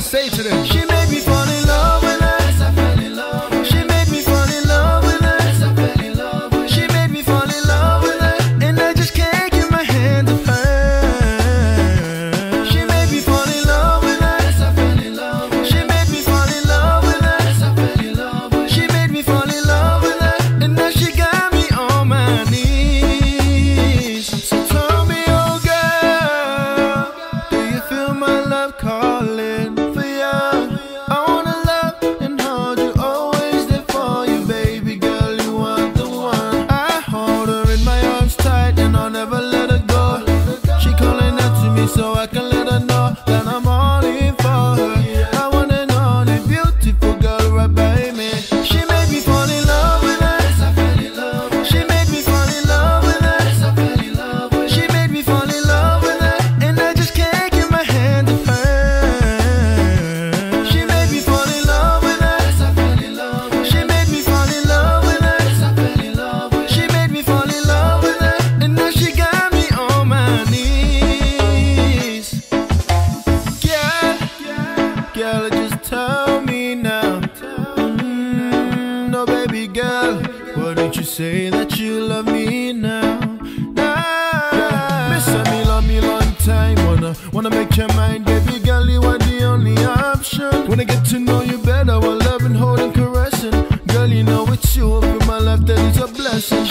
Say to them, never let her go. She calling out to me so I can girl, just tell me now. Mm, no, baby girl, why don't you say that you love me now? Now, miss me, love me long time. Wanna, wanna make your mind, baby girl, you are the only option. Wanna get to know you better while loving, holding, caressing. Girl, you know it's you, open my life, that is a blessing.